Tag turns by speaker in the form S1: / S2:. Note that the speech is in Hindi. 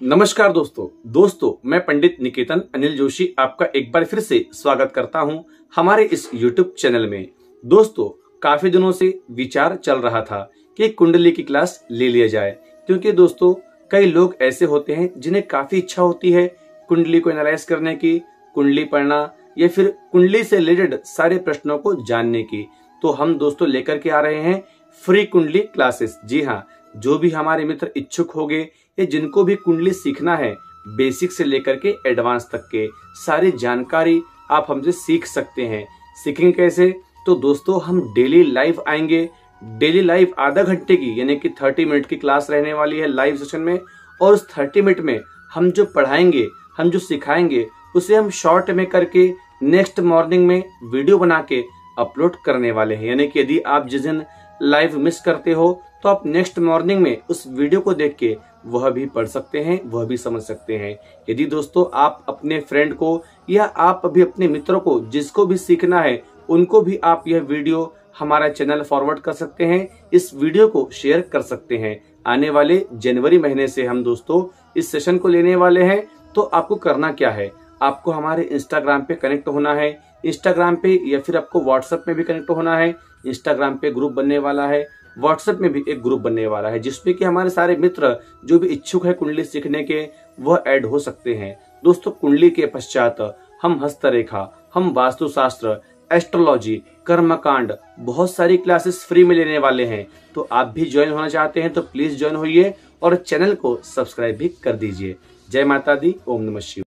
S1: नमस्कार दोस्तों। दोस्तों, मैं पंडित निकेतन अनिल जोशी आपका एक बार फिर से स्वागत करता हूँ हमारे इस YouTube चैनल में। दोस्तों, काफ़ी दिनों से विचार चल रहा था कि कुंडली की क्लास ले लिया जाए, क्योंकि दोस्तों, कई लोग ऐसे होते हैं जिन्हें काफ़ी इच्छा होती है कुंडली को एनालाइज करने की, कुंडली पढ़ना या फिर कुंडली से रिलेटेड सारे प्रश्नों को जानने की। तो हम दोस्तों लेकर के आ रहे हैं फ्री कुंडली क्लासेस जी हाँ जो भी हमारे मित्र इच्छुक होंगे या जिनको भी कुंडली सीखना है बेसिक से लेकर के एडवांस तक के सारी जानकारी आप हमसे सीख सकते हैं। सीखेंगे कैसे? तो दोस्तों, हम डेली लाइव आएँगे। डेली लाइव आधा घंटे की, यानी कि थर्टी मिनट की क्लास रहने वाली है लाइव सेशन में। और उस थर्टी मिनट में हम जो पढ़ाएँगे, हम जो सिखाएँगे, उसे हम शॉर्ट में करके नेक्स्ट मॉर्निंग में वीडियो बना के अपलोड करने वाले हैं। यानी कि यदि आप जिस दिन लाइव मिस करते हो तो आप नेक्स्ट मॉर्निंग में उस वीडियो को देख के वह भी पढ़ सकते हैं, वह भी समझ सकते हैं। यदि दोस्तों आप अपने फ्रेंड को या आप अभी अपने मित्रों को जिसको भी सीखना है, उनको भी आप यह वीडियो हमारा चैनल फॉरवर्ड कर सकते हैं, इस वीडियो को शेयर कर सकते हैं। आने वाले जनवरी महीने से हम दोस्तों इस सेशन को लेने वाले हैं तो आपको करना क्या है? आपको हमारे इंस्टाग्राम पे कनेक्ट होना है इंस्टाग्राम पे या फिर आपको व्हाट्सएप में भी कनेक्ट होना है। इंस्टाग्राम पे ग्रुप बनने वाला है। व्हाट्सएप में भी एक ग्रुप बनने वाला है जिसपे कि हमारे सारे मित्र जो भी इच्छुक है कुंडली सीखने के, वह ऐड हो सकते हैं। दोस्तों, कुंडली के पश्चात हम हस्तरेखा, हम वास्तुशास्त्र एस्ट्रोलॉजी कर्मकांड, बहुत सारी क्लासेस फ्री में लेने वाले हैं। तो आप भी ज्वाइन होना चाहते हैं तो प्लीज़ ज्वाइन होइए और चैनल को सब्सक्राइब भी कर दीजिए। जय माता दी, ओम नमः शिव